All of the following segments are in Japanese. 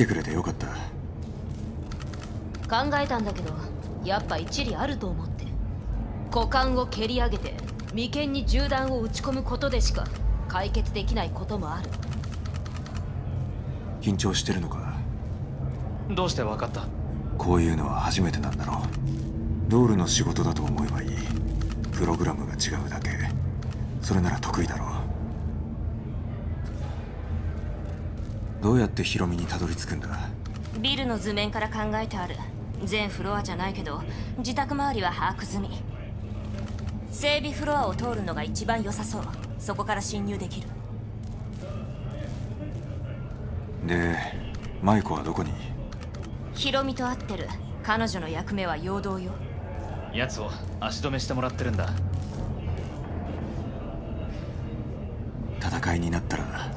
てくれてよかった。考えたんだけどやっぱ一理あると思って。股間を蹴り上げて眉間に銃弾を撃ち込むことでしか解決できないこともある。緊張してるのか？どうして分かった？こういうのは初めてなんだろう。ドールの仕事だと思えばいい。プログラムが違うだけ。それなら得意だろうどうやってヒロミにたどり着くんだ？ビルの図面から考えてある。全フロアじゃないけど自宅周りは把握済み。整備フロアを通るのが一番良さそう。そこから侵入できる。で舞子はどこに？ヒロミと会ってる。彼女の役目は陽動よ。奴を足止めしてもらってるんだ。戦いになったら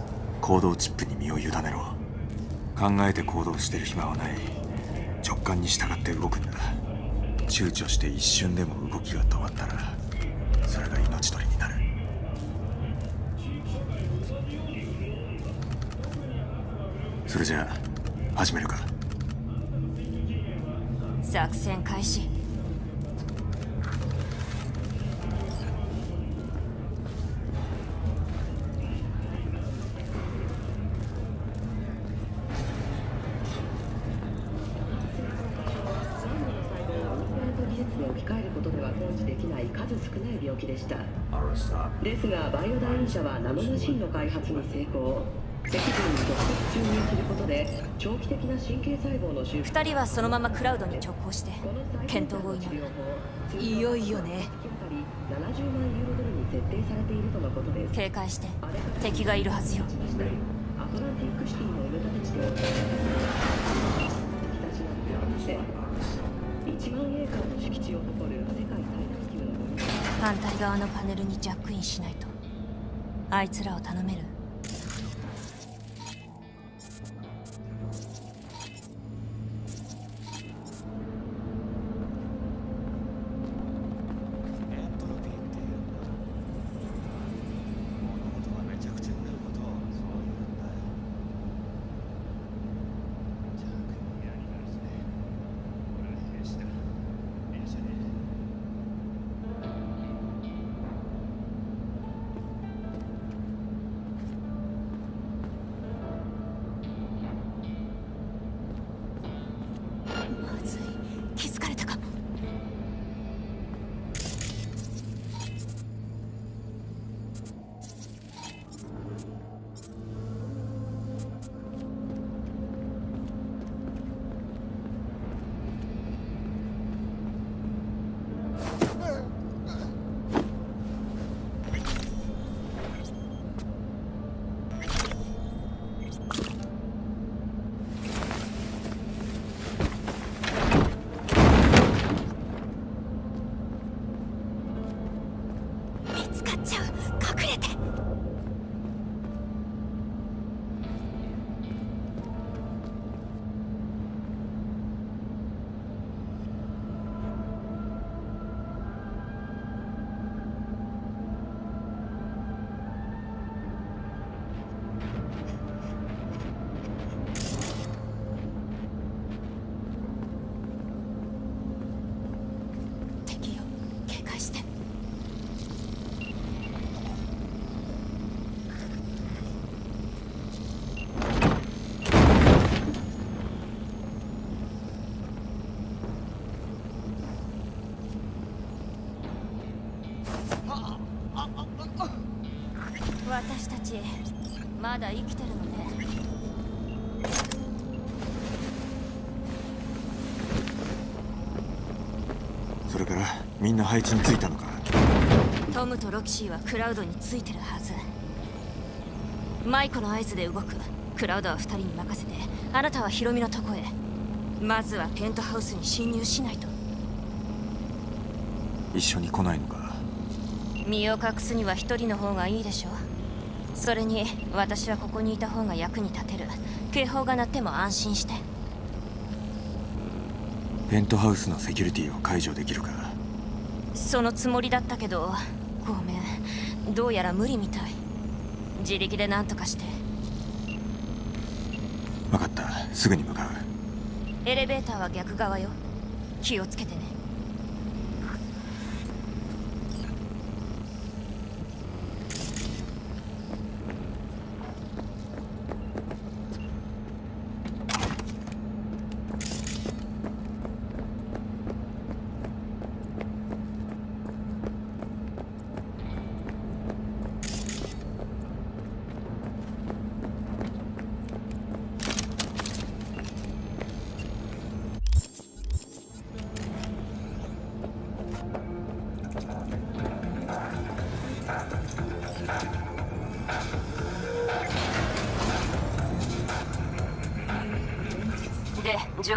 行動チップに身を委ねろ。考えて行動してる暇はない。直感に従って動くんだ。躊躇して一瞬でも動きが止まったらそれが命取りになる。それじゃあ始めるか。作戦開始。根治できない数少ない病気でした。ですがバイオダイン社はナノマシンの開発に成功。脊髄に直接注入することで長期的な神経細胞の修復二人はそのままクラウドに直行して検討を祈る。いよいよね。70万ユーロドルに設定されているとのことです。警戒して敵がいるはずよ。アトランティックシティの埋め立て地で北島って1万エーカーの敷地を誇る反対側のパネルにジャックインしないと。あいつらを頼める。みんな配置についたのか？トムとロキシーはクラウドについてるはず。マイコの合図で動く。クラウドは2人に任せてあなたはヒロミのとこへ。まずはペントハウスに侵入しないと。一緒に来ないのか？身を隠すには1人の方がいいでしょそれに私はここにいた方が役に立てる。警報が鳴っても安心して。ペントハウスのセキュリティを解除できるか？そのつもりだったけどごめん。どうやら無理みたい。自力で何とかして。分かった。すぐに向かう。エレベーターは逆側よ。気をつけてね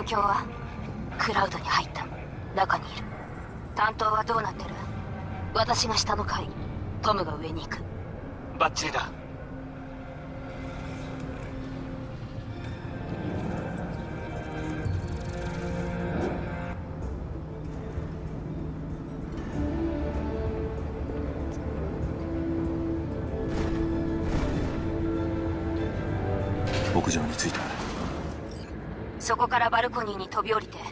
で状況はクラウドに入った中にいる。担当はどうなってる？私が下の階。トムが上に行く。バッチリだ。ニーに飛び降りて。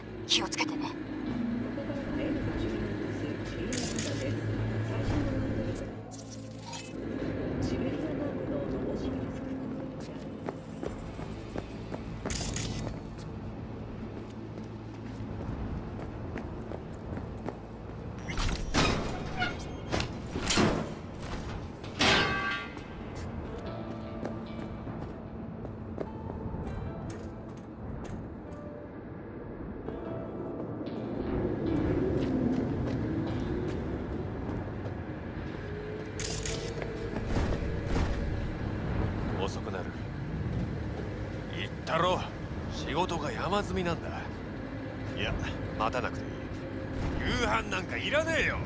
言ったろ仕事が山積みなんだ。いや待たなくていい。夕飯なんかいらねえよ。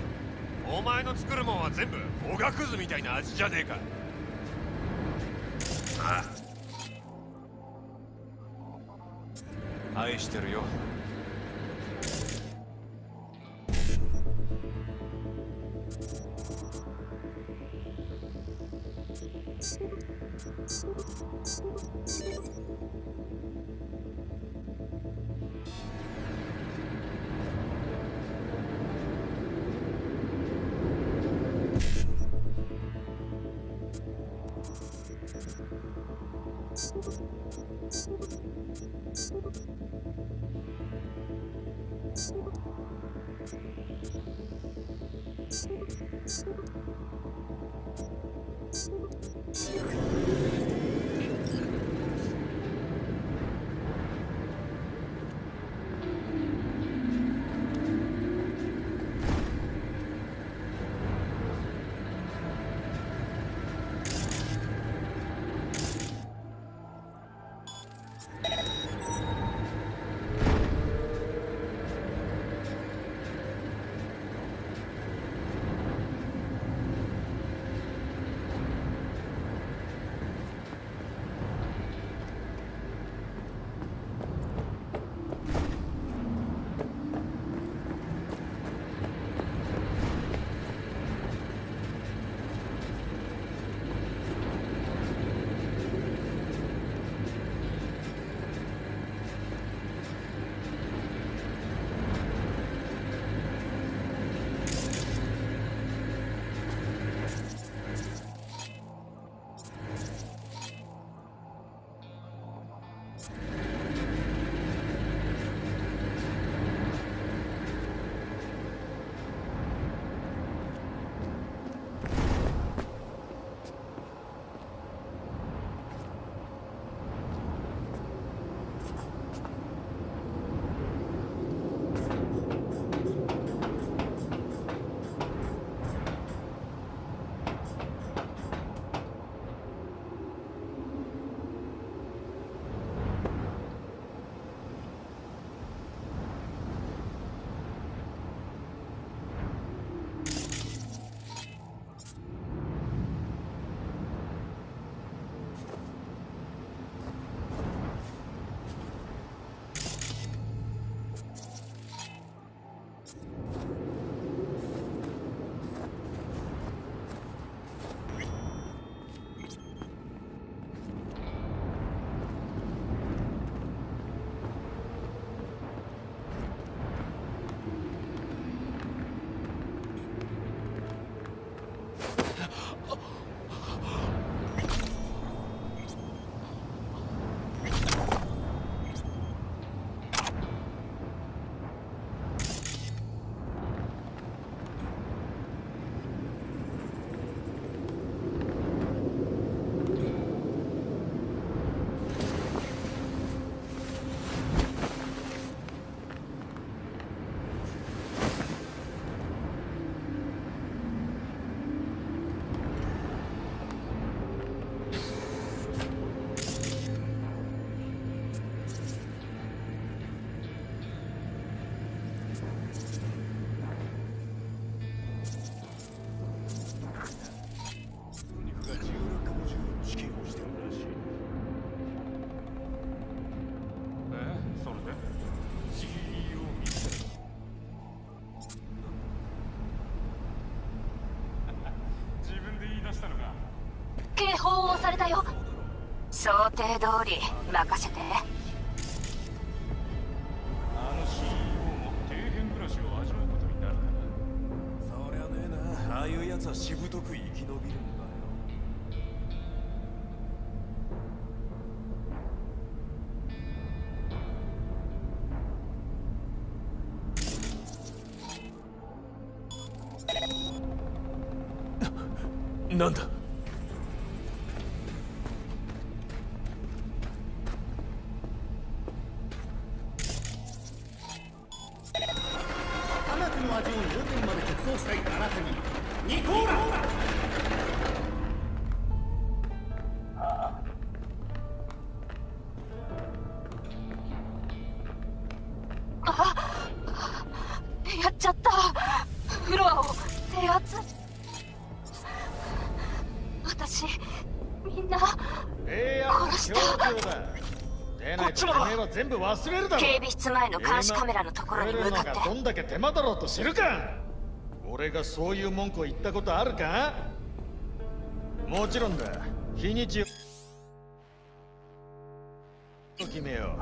お前の作るもんは全部おがくずみたいな味じゃねえか。ああ。愛してるよ Thank you. 警報をされたよ。想定通り任せて。あの CEO も底辺暮らしを味わうことになるかなそりゃねえな。ああいうやつはしぶとく生き延びるんだ。制圧。私みんな殺した。でないとてめえは全部忘れるだろ警備室前の監視カメラのところに向かって。どんだけ手間だろうと知るか。俺がそういう文句を言ったことあるか？もちろんだ。日にちを決めよ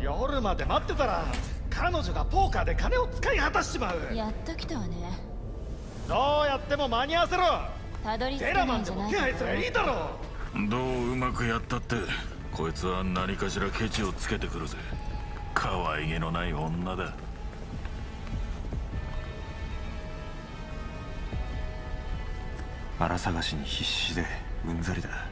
う。夜まで待ってたら彼女がポーカーで金を使い果たしちまう。やっと来たわね。どうやっても間に合わせろ。たどり着デけないんじラマンでもゃないか配すりゃいいだろ。どううまくやったってこいつは何かしらケチをつけてくるぜ。可愛げのない女だ。荒探しに必死でうんざりだ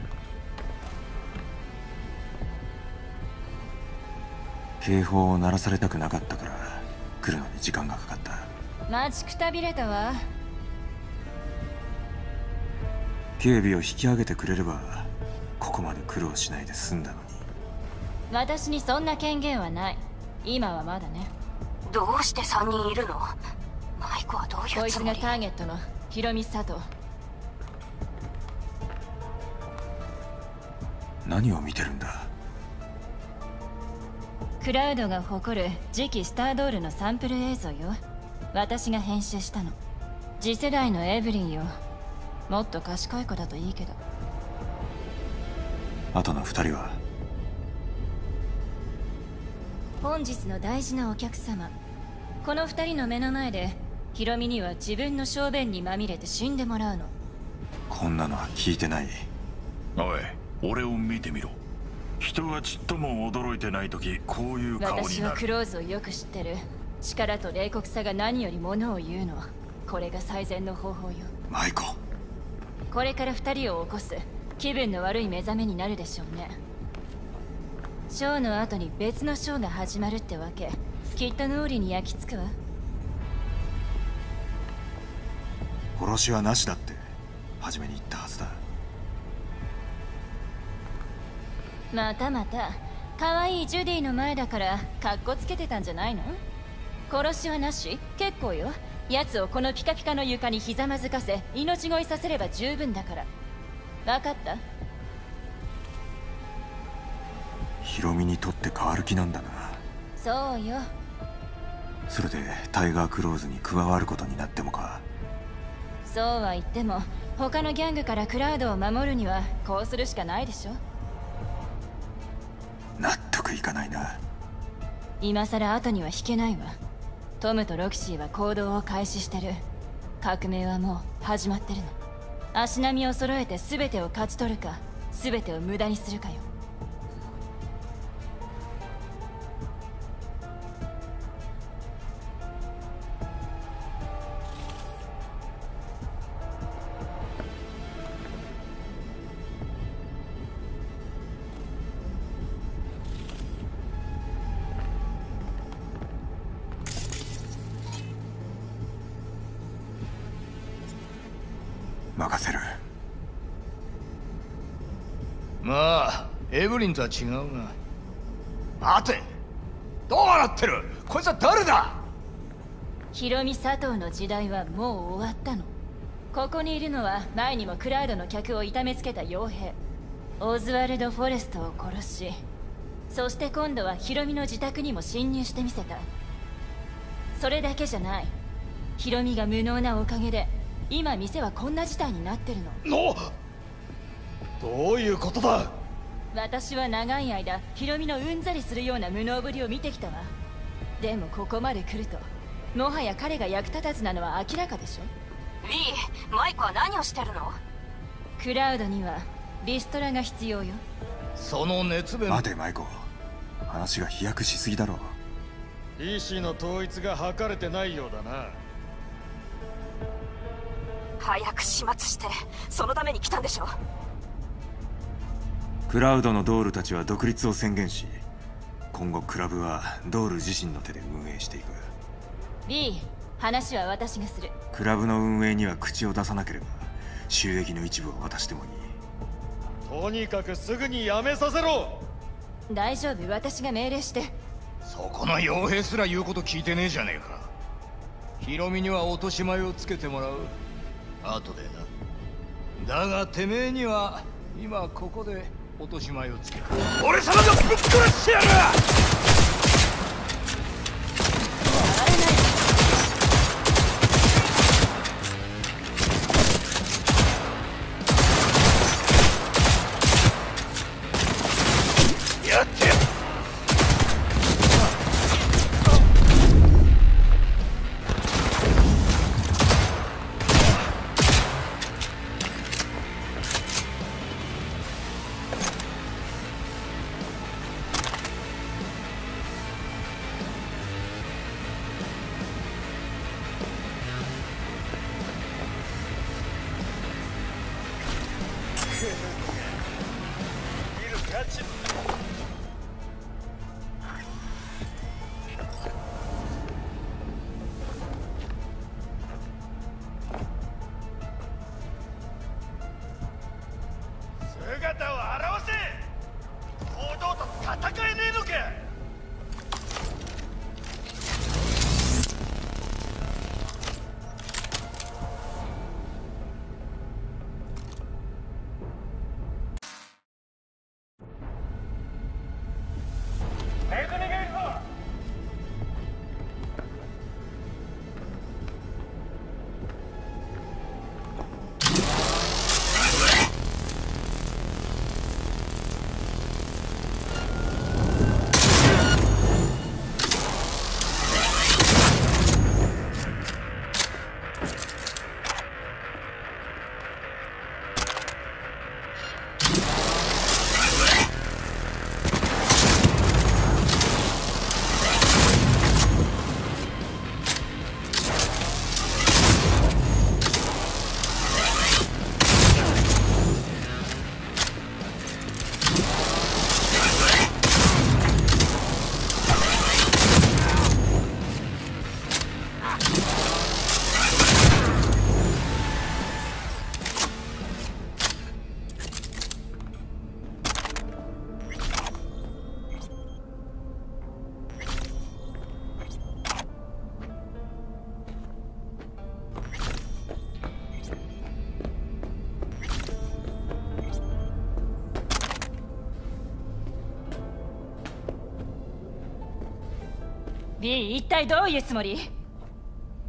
警報を鳴らされたくなかったから来るのに時間がかかった。待ちくたびれたわ。警備を引き上げてくれればここまで苦労しないで済んだのに。私にそんな権限はない。今はまだね。どうして3人いるの？マイコはどうこいうつもり？いつがターゲットのヒロミ佐藤。何を見てるんだ？クラウドが誇る次期スタードールのサンプル映像よ。私が編集したの。次世代のエブリンよ。もっと賢い子だといいけど。あとの二人は？本日の大事なお客様。この二人の目の前でヒロミには自分の小便にまみれて死んでもらうの。こんなのは聞いてない。おい俺を見てみろ人がちっとも驚いてない時こういう顔私になる。はクローズをよく知ってる。力と冷酷さが何よりものを言うの。これが最善の方法よ。マイコこれから二人を起こす。気分の悪い目覚めになるでしょうね。ショーの後に別のショーが始まるってわけ。きっと脳裏に焼き付くわ。殺しはなしだって初めに言ったはずだまたまた可愛いジュディの前だからカッコつけてたんじゃないの？殺しはなし？結構よ。奴をこのピカピカの床にひざまずかせ命乞いさせれば十分だから。分かった？ヒロミにとって変わる気なんだな。そうよ。それでタイガークローズに加わることになってもか。そうは言っても他のギャングからクラウドを守るにはこうするしかないでしょないな。今さら後には引けないわ。トムとロキシーは行動を開始してる。革命はもう始まってるの。足並みを揃えて全てを勝ち取るか全てを無駄にするかよ。とは違うが待て。どうなってる。こいつは誰だ。ヒロミ佐藤の時代はもう終わったの。ここにいるのは前にもクラウドの客を痛めつけた傭兵。オズワルド・フォレストを殺し。そして今度はヒロミの自宅にも侵入してみせた。それだけじゃない。ヒロミが無能なおかげで今店はこんな事態になってるの。の？どういうことだ私は長い間ヒロミのうんざりするような無能ぶりを見てきたわ。でもここまで来るともはや彼が役立たずなのは明らかでしょ。ウィーマイコは何をしてるの？クラウドにはリストラが必要よ。その熱弁。待てマイコ。話が飛躍しすぎだろ DC の統一が図れてないようだな。早く始末してそのために来たんでしょ？クラウドのドールたちは独立を宣言し今後クラブはドール自身の手で運営していく。B 話は私がする。クラブの運営には口を出さなければ収益の一部を渡してもいい。とにかくすぐにやめさせろ。大丈夫私が命令して。そこの傭兵すら言うこと聞いてねえじゃねえか。ヒロミには落とし前をつけてもらう。後でな。だがてめえには今ここで落とし前をつけ俺様がぶっ殺してやる！B 一体どういうつもり？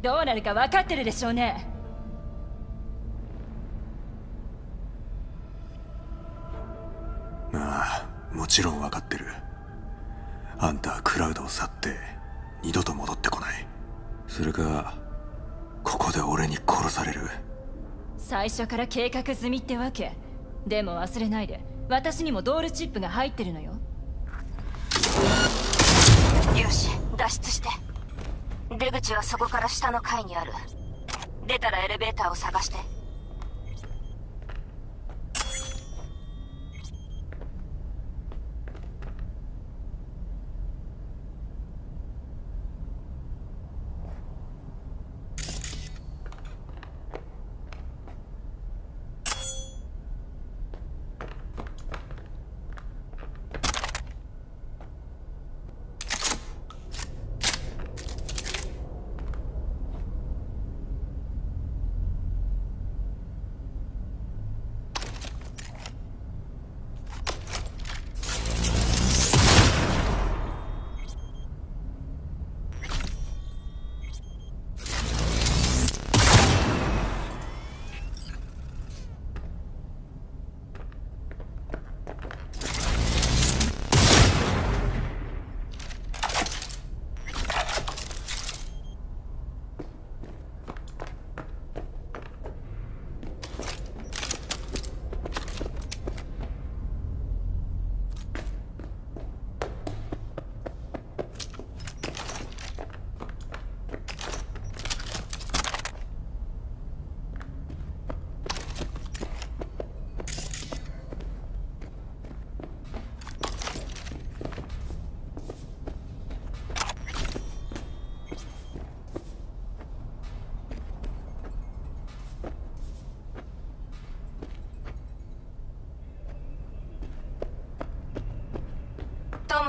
どうなるか分かってるでしょうね。ああもちろん分かってる。あんたはクラウドを去って二度と戻ってこない。それかここで俺に殺される。最初から計画済みってわけ。でも忘れないで。私にもドールチップが入ってるのよ。よし脱出して。出口はそこから下の階にある。出たらエレベーターを探して。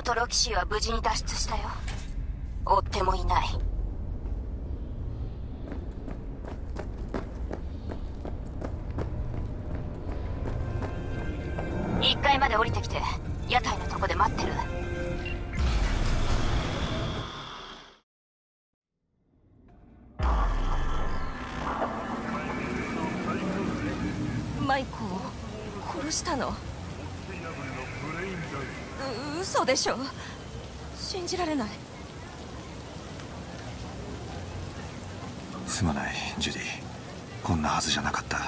トロキシーは無事に脱出したよ。追ってもいない。こんなはずじゃなかった。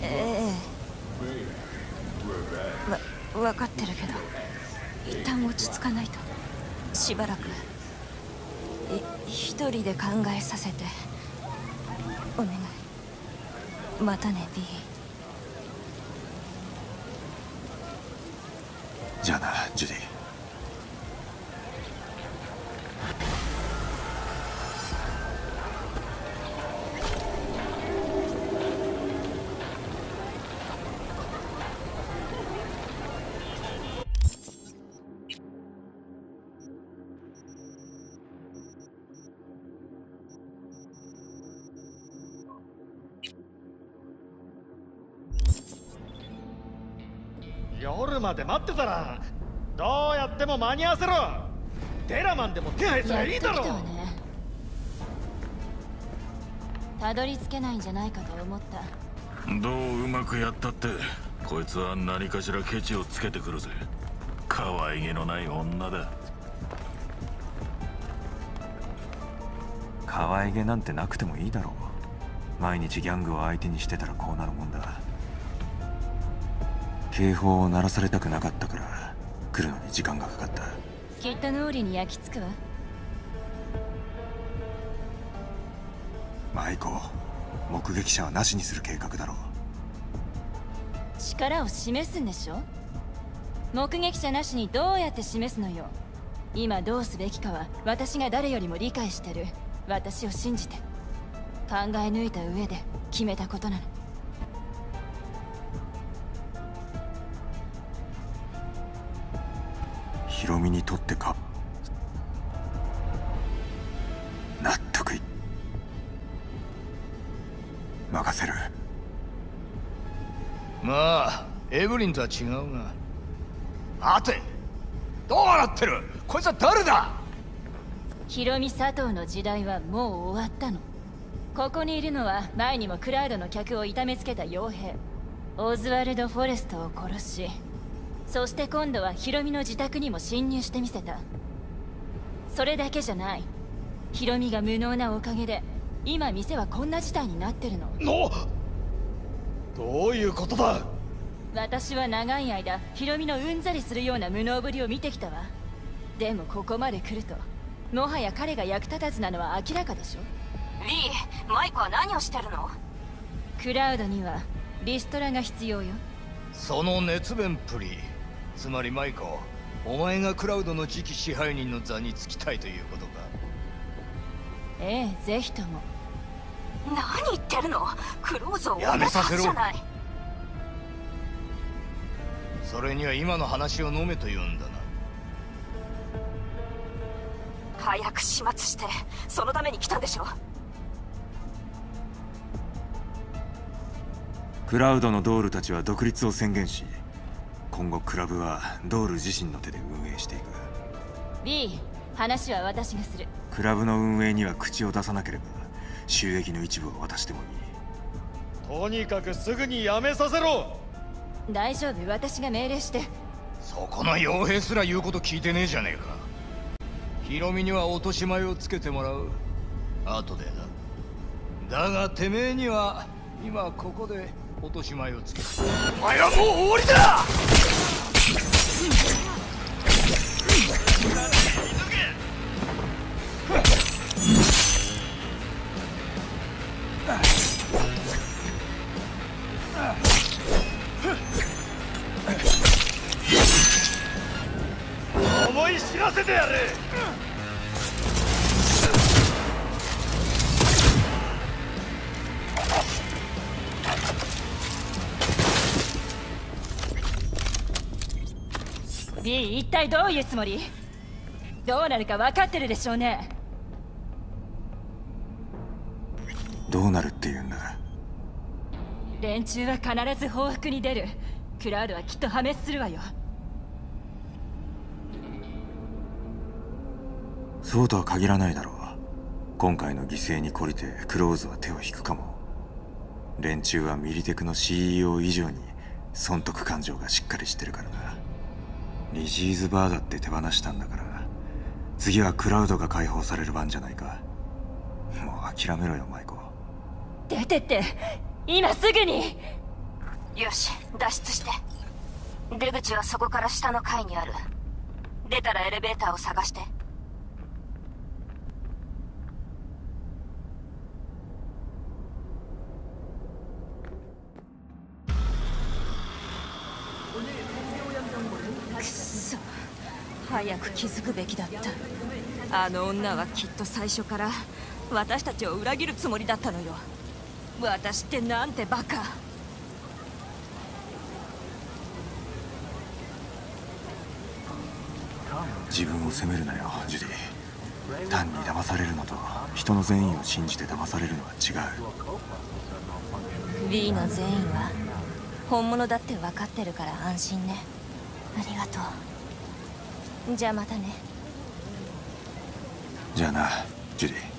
ええ。わ分かってるけど一旦落ち着かないと。しばらくい一人で考えさせて。お願い。またね B じゃあなジュディで待ってたらどうやっても間に合わせろデラマンでも手配すりゃいいだろたわねたどり着けないんじゃないかと思ったどううまくやったってこいつは何かしらケチをつけてくるぜ可愛げのない女だ可愛げなんてなくてもいいだろう毎日ギャングを相手にしてたらこうなるもんだ警報を鳴らされたくなかったから来るのに時間がかかった。きっと脳裏に焼き付くわ。マイコ目撃者はなしにする計画だろう。力を示すんでしょ？目撃者なしにどうやって示すのよ？今どうすべきかは私が誰よりも理解してる。私を信じて。考え抜いた上で決めたことなのヒロミにとってか。納得い。任せる。まあエブリンとは違うが。待てどうなってる。こいつは誰だ。ヒロミ佐藤の時代はもう終わったの。ここにいるのは前にもクラウドの客を痛めつけた傭兵。オズワルド・フォレストを殺しそして今度はヒロミの自宅にも侵入してみせた。それだけじゃない。ヒロミが無能なおかげで今店はこんな事態になってるの。のどういうことだ？私は長い間ヒロミのうんざりするような無能ぶりを見てきたわ。でもここまで来るともはや彼が役立たずなのは明らかでしょ。リーマイコは何をしてるの？クラウドにはリストラが必要よ。その熱弁っぷりつまりマイコお前がクラウドの次期支配人の座につきたいということか。ええぜひとも。何言ってるの？クローズをやめさせろ。じゃない。それには今の話を飲めと言うんだな。早く始末してそのために来たんでしょ？クラウドのドールたちは独立を宣言し今後クラブはドール自身の手で運営していく。B 話は私がする。クラブの運営には口を出さなければ収益の一部を渡してもいい。とにかくすぐにやめさせろ。大丈夫私が命令して。そこの傭兵すら言うこと聞いてねえじゃねえか。ヒロミには落とし前をつけてもらう。後でな。だがてめえには今ここで落とし前をつける。お前はもう終わりだ体どういうつもり？どうなるか分かってるでしょうね。どうなるって言うんだ？連中は必ず報復に出る。クラウドはきっと破滅するわよ。そうとは限らないだろう。今回の犠牲に懲りてクローズは手を引くかも。連中はミリテクの CEO 以上に損得感情がしっかりしてるからなリジーズバーだって手放したんだから次はクラウドが解放される番じゃないか。もう諦めろよマイコ。出てって今すぐに。よし脱出して。出口はそこから下の階にある。出たらエレベーターを探してくっそ早く気づくべきだった。あの女はきっと最初から私たちを裏切るつもりだったのよ。私ってなんてバカ。自分を責めるなよジュディ。単に騙されるのと人の善意を信じて騙されるのは違う。B の善意は本物だって分かってるから安心ね。ありがとうじゃあまたね。じゃあなジュリー。